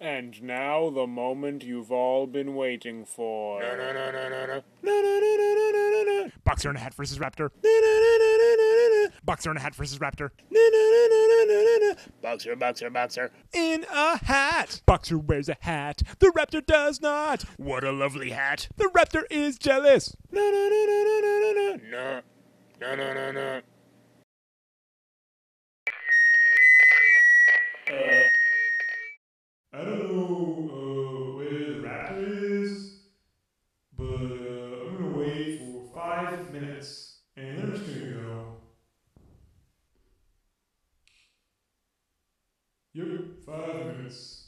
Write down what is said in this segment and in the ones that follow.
And now the moment you've all been waiting for. Boxer in a hat versus raptor. Boxer in a hat versus raptor. Boxer, boxer, boxer. In a hat. Boxer wears a hat. The raptor does not. What a lovely hat. The raptor is jealous. No, no, no, no, no, no, no, no. No, no, no, no. I Yep, five minutes.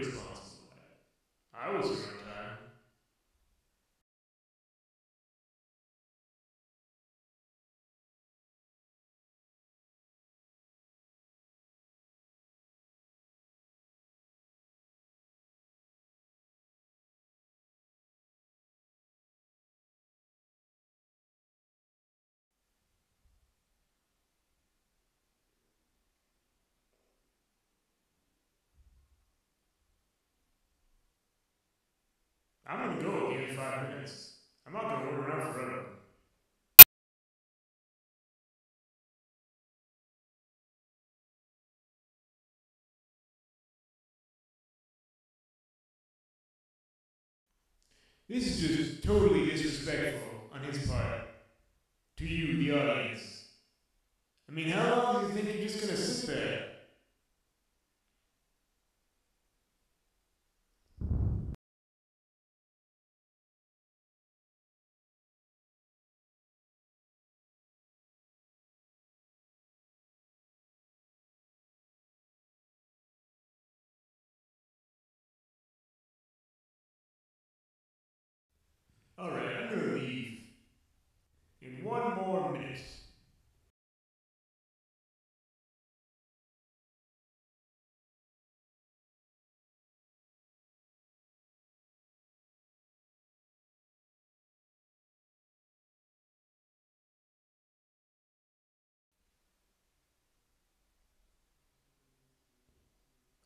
Totally In five minutes. I'm not gonna wait around forever. This is just totally disrespectful on his part. To you, the audience. I mean, how long do you think you're just gonna sit there?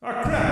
Ah, crap!